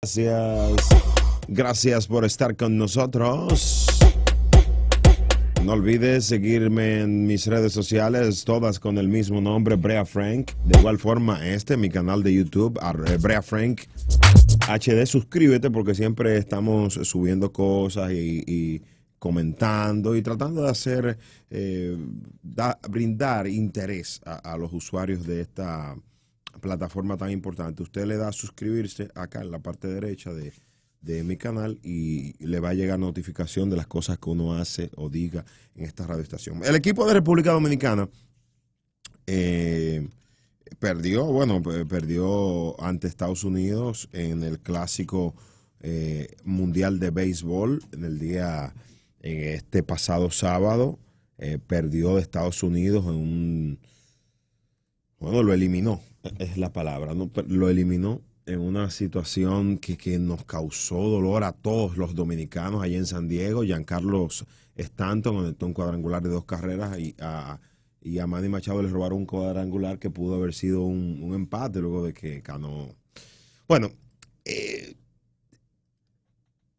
Gracias. Gracias por estar con nosotros. No olvides seguirme en mis redes sociales, todas con el mismo nombre, Brea Frank. De igual forma, este, mi canal de YouTube, Brea Frank HD. Suscríbete porque siempre estamos subiendo cosas y, comentando y tratando de hacer, eh, brindar interés a los usuarios de esta plataforma tan importante, usted le da a suscribirse acá en la parte derecha de, mi canal y le va a llegar notificación de las cosas que uno hace o diga en esta radioestación. El equipo de República Dominicana eh, perdió, bueno, perdió ante Estados Unidos en el clásico eh, mundial de béisbol en el día, en este pasado sábado, eh, perdió de Estados Unidos en un, bueno, lo eliminó es la palabra, ¿no? lo eliminó en una situación que, nos causó dolor a todos los dominicanos allá en San Diego. Giancarlo Stanton conectó un cuadrangular de dos carreras y a, y a Manny Machado le robaron un cuadrangular que pudo haber sido un, empate luego de que ganó. Bueno, eh,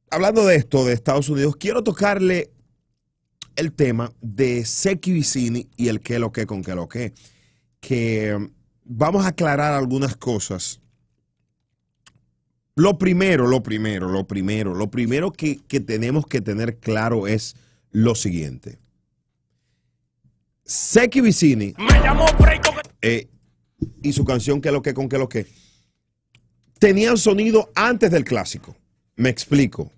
hablando de esto, de Estados Unidos, quiero tocarle el tema de Seki Vicini y el qué lo que con qué lo que. Que vamos a aclarar algunas cosas. Lo primero, lo primero, lo primero, lo primero que, tenemos que tener claro es lo siguiente. Seki Vicini eh, y su canción ¿Qué lo que con qué lo que? Tenían sonido antes del clásico. Me explico.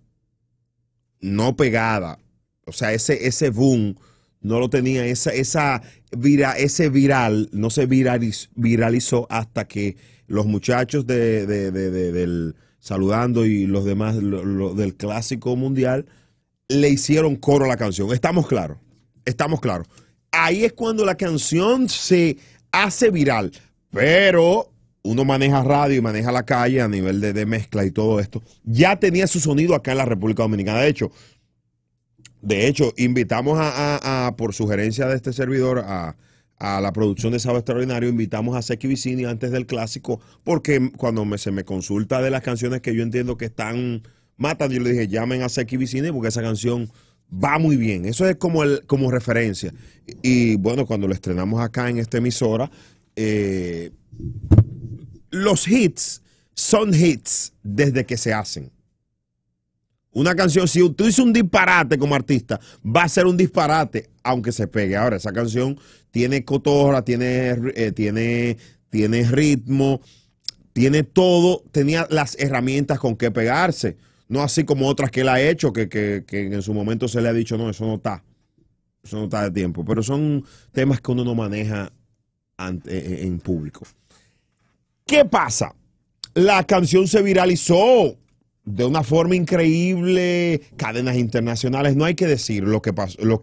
No pegada. O sea, ese, ese boom no lo tenía, esa, esa vira, ese viral no se viralizó hasta que los muchachos de, del saludando y los demás del clásico mundial le hicieron coro a la canción. Estamos claros, estamos claros. Ahí es cuando la canción se hace viral, pero uno maneja radio y maneja la calle a nivel de, de mezcla y todo esto. Ya tenía su sonido acá en la República Dominicana. De hecho, de hecho, invitamos a, por sugerencia de este servidor, a, la producción de Sábado Extraordinario, invitamos a Seki Vicini antes del clásico, porque cuando me, se me consulta de las canciones que yo entiendo que están matando, yo le dije, llamen a Seki Vicini porque esa canción va muy bien. Eso es como, el, como referencia. Y, bueno, cuando lo estrenamos acá en esta emisora, eh, los hits son hits desde que se hacen. Una canción, si tú dices un disparate como artista, va a ser un disparate, aunque se pegue. Ahora, esa canción tiene cotorra, tiene, eh, tiene, tiene ritmo, tiene todo, tenía las herramientas con que pegarse. No así como otras que él ha hecho, que, que, que en su momento se le ha dicho, no, eso no está. Eso no está de tiempo. Pero son temas que uno no maneja ante, en público. ¿Qué pasa? La canción se viralizó de una forma increíble, cadenas internacionales, no hay que decir lo que,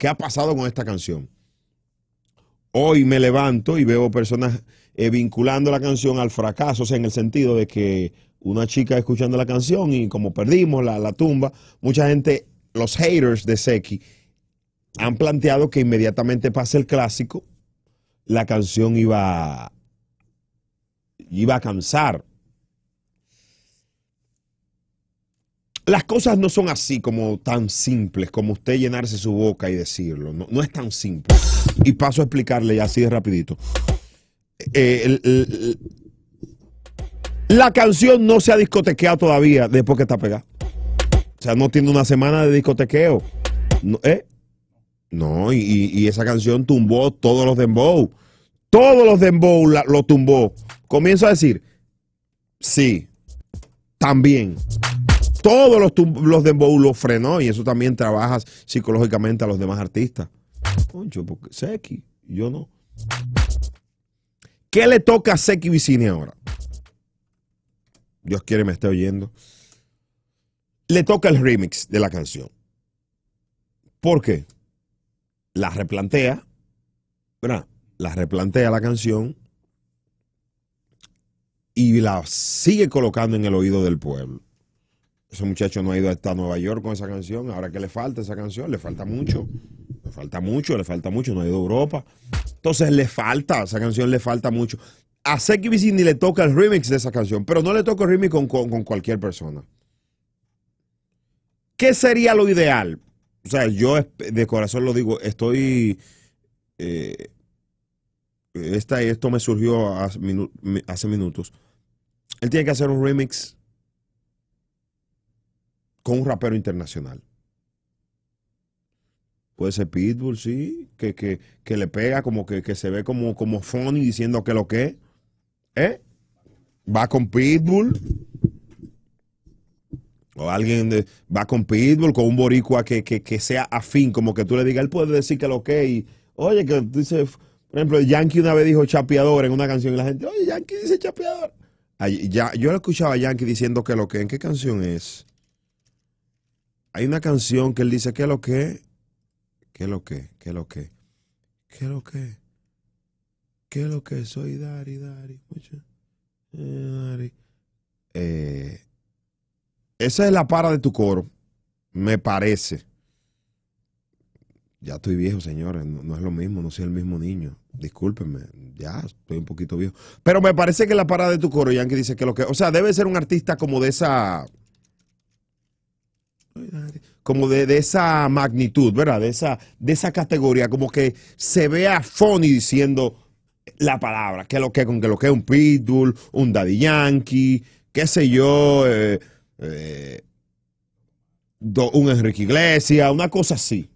ha pasado con esta canción. Hoy me levanto y veo personas eh, vinculando la canción al fracaso, o sea, en el sentido de que una chica escuchando la canción y como perdimos la, la tumba, mucha gente, los haters de Seki, han planteado que inmediatamente pase el clásico, la canción iba, iba a cansar las cosas no son así como tan simples como usted llenarse su boca y decirlo. No, es tan simple. Y paso a explicarle ya así de rapidito. Eh, la canción no se ha discotequeado todavía después que está pegada. O sea, no tiene una semana de discotequeo. No, ¿eh? no y, esa canción tumbó todos los dembow. Todos los dembow lo tumbó. Comienzo a decir, sí, también todos los, los dembow los frenó y eso también trabaja psicológicamente a los demás artistas. Concho, porque Seki, yo no. ¿Qué le toca a Seki Vicini ahora? Dios quiere me esté oyendo. Le toca el remix de la canción. ¿Por qué? La replantea, ¿verdad? La replantea la canción y la sigue colocando en el oído del pueblo. Ese muchacho no ha ido hasta Nueva York con esa canción. Ahora que le falta esa canción, le falta mucho. Le falta mucho, le falta mucho. No ha ido a Europa. Entonces le falta, esa canción le falta mucho. a Seki Vicini le toca el remix de esa canción, pero no le toca el remix con, cualquier persona. ¿Qué sería lo ideal? O sea, yo de corazón lo digo, estoy... Eh, esta, esto me surgió hace, minutos. Él tiene que hacer un remix con un rapero internacional. Puede ser Pitbull, sí, que, que, le pega, como que, que, se ve como, como funny diciendo que lo que ¿Eh? Va con Pitbull. O alguien va con Pitbull, con un boricua que, que, sea afín, como que tú le digas, él puede decir que lo que y, oye, que dice, por ejemplo, Yankee una vez dijo chapeador en una canción y la gente, oye, Yankee dice chapeador. ya, yo escuchaba a Yankee diciendo que lo que, ¿en qué canción es? Hay una canción que él dice, ¿qué lo que? ¿Qué lo que? ¿Qué lo que? ¿Qué lo que? ¿Qué es lo que soy? Dari, Dari. Dari. Eh, esa es la para de tu coro, me parece. Ya estoy viejo, señores, no, es lo mismo, no soy el mismo niño. Discúlpenme, ya estoy un poquito viejo. Pero me parece que la para de tu coro, Yankee dice que lo que. O sea, debe ser un artista como de esa. Como de, esa magnitud, ¿verdad? De esa, de esa categoría, como que se vea funny diciendo la palabra, que lo que con que lo que es un pitbull, un daddy yankee, qué sé yo, eh, eh, un Enrique Iglesias, una cosa así.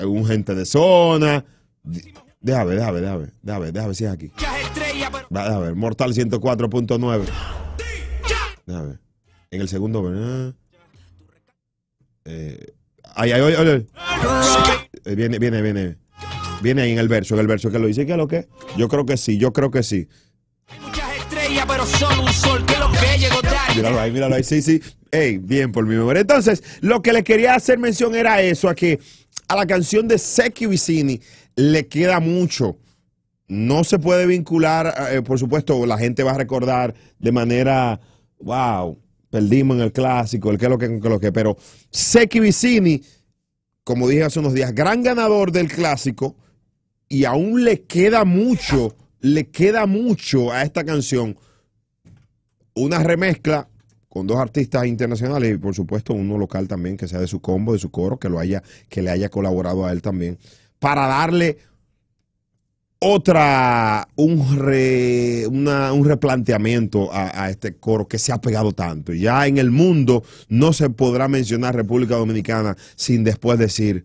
Un gente de zona. Déjame, déjame, déjame, déjame, déjame si es aquí. Déjame ver, Mortal 104.9. Déjame ver. En el segundo, ¿verdad? Eh, ay, ay, ay, ay. Eh, viene, viene, viene. Viene ahí en el verso, en el verso que lo dice, ¿qué es lo que? Yo creo que sí, yo creo que sí. Muchas estrellas, pero solo un sol, que lo que llegó tarde. Míralo ahí, míralo ahí, sí, sí. Ey, bien por mi memoria. Entonces, lo que le quería hacer mención era eso, a que a la canción de Seki Vicini le queda mucho. No se puede vincular, eh, por supuesto, la gente va a recordar de manera, wow, perdimos en el clásico, el que lo que, lo que, pero Seki Vicini, como dije hace unos días, gran ganador del clásico, y aún le queda mucho, le queda mucho a esta canción. Una remezcla con dos artistas internacionales y por supuesto uno local también que sea de su combo, de su coro, que lo haya, que le haya colaborado a él también, para darle otra, un, un replanteamiento a, a, este coro que se ha pegado tanto. Ya en el mundo no se podrá mencionar República Dominicana sin después decir